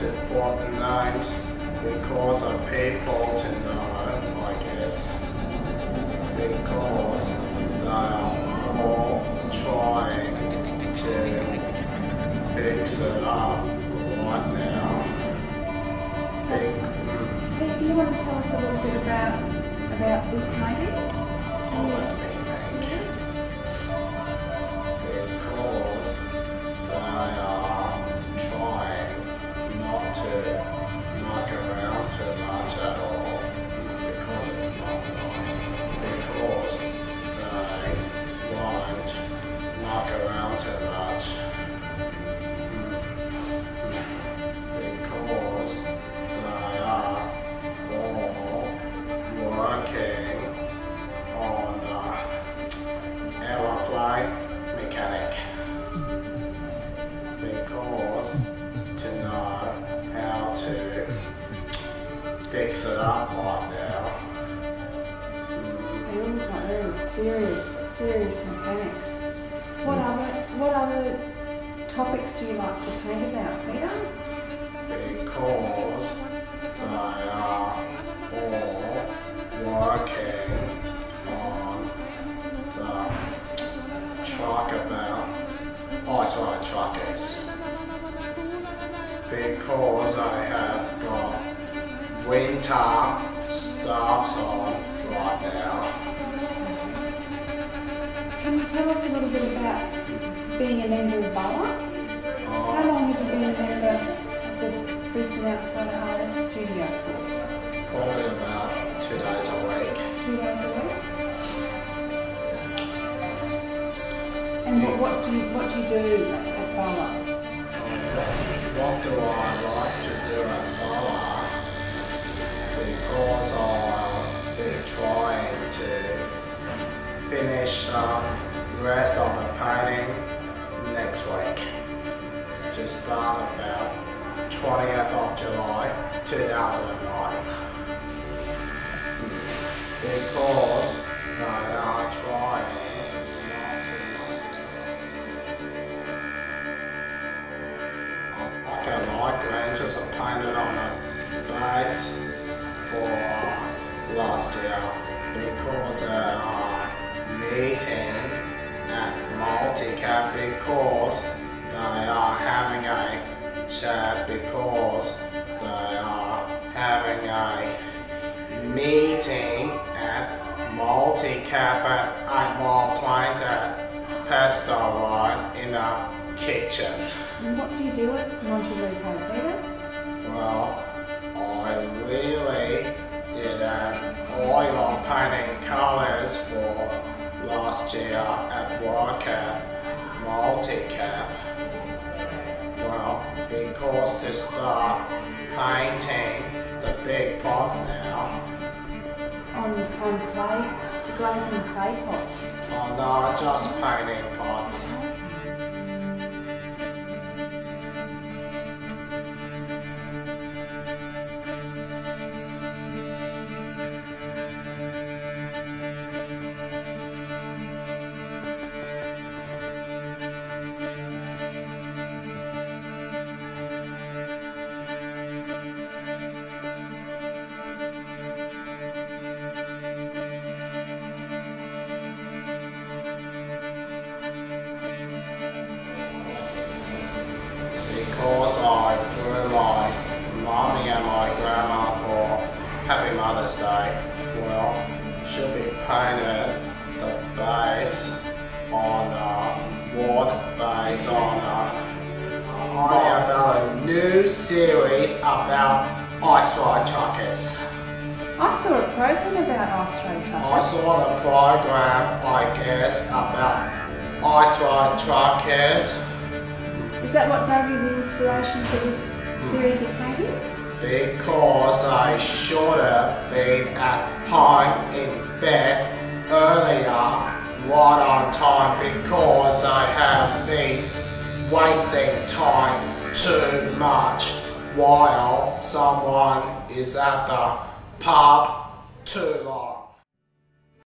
programs because of people to know, I guess. Because are all trying to fix it up right now. Pete, do you want to tell us a little bit about about this painting? Fix it up right now. They all got very serious, serious mechanics. What hmm. other what other topics do you like to paint about, Peter? because they uh, are all working on the truck about ice ride truckers. Because I have got winter stuffs on right now. Can you tell us a little bit about being a member of BALA? How Uh, long have you been a member of the Brisbane Outsider Artists Studio for? probably about two days a week. Two days a week? And what, what do you what do you do at BALA? What do I like To start about 20th of July 2009. Because they are trying not to like a light green just painted on a base for last year because uh, meeting at Multicap because they are having a chat because they are having a meeting at Multicap at 8 Mile Plains at Padstow Line in the kitchen. And what do you do at Monterey Peter? Well, I really did an oil painting colours for last year at work at Multicap. Because to start painting the big pots now, On on clay, glazing clay pots. I'm not just painting pots. Because I drew my mommy and my grandma for Happy Mother's Day. Well, should be painted the base on um, a wood base on the on about a new series about ice ride truckers. I saw a program about ice road truckers. I saw the program, I guess, about ice ride truckers Is that what gave you the inspiration for this series of paintings? Because I should have been at home in bed earlier, right on time, because I have been wasting time too much while someone is at the pub too long.